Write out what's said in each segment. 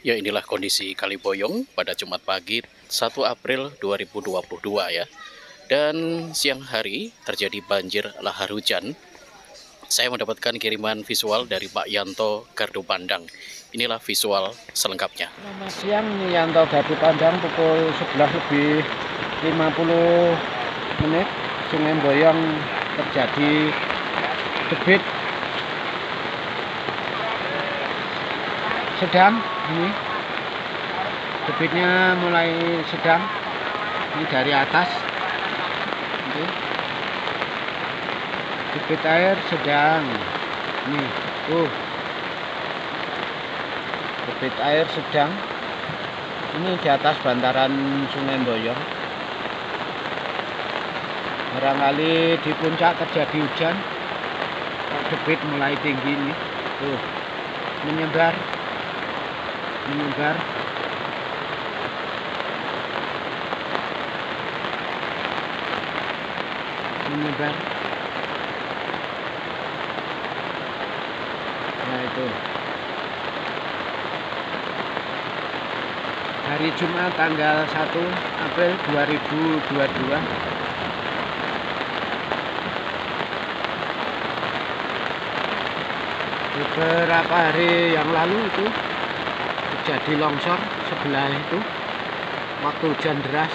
Ya inilah kondisi Kali Boyong pada Jumat pagi 1 April 2022 ya. Dan siang hari terjadi banjir lahar hujan. Saya mendapatkan kiriman visual dari Pak Yanto Gardu Pandang. Inilah visual selengkapnya. Selamat siang, Yanto Gardu Pandang pukul 11 lebih 50 menit. Sungai Boyong terjadi debit sedang ini. Debitnya mulai sedang. Ini dari atas. Ini debit air sedang. Ini tuh. Debit air sedang. Ini di atas bantaran Sungai Boyong barangkali di puncak terjadi hujan. Debit mulai tinggi nih tuh. Menyebar menyebar. Menyebar. Nah itu. Hari Jumat tanggal 1 April 2022 beberapa hari yang lalu itu terjadi longsor sebelah itu. Waktu hujan deras.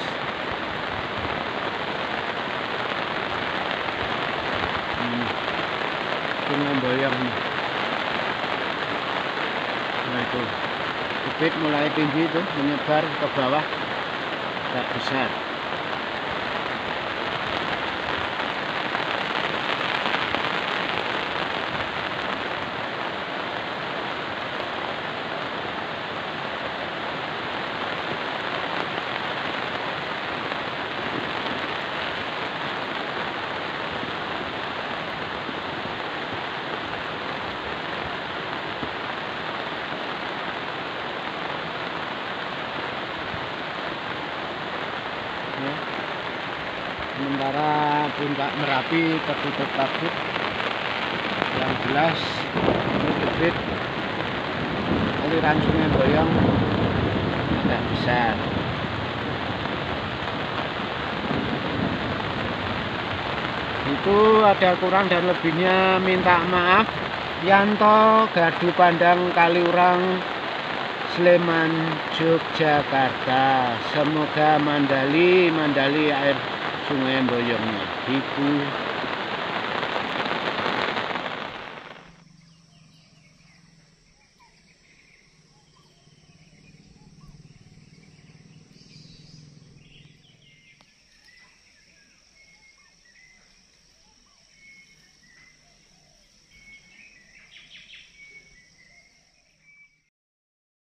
Hmm. boyong nah itu. Bukit mulai tinggi itu menyebar ke bawah. Agak besar ya. sementara puncak merapi tertutup kabut yang jelas ini debit. Aliran sungai boyong agak besar. Itu ada kurang dan lebihnya minta maaf. Yanto Gardu Pandang Kaliurang Sleman, Yogyakarta. Semoga Mandali, Mandali air sungai Boyongnya. Ibu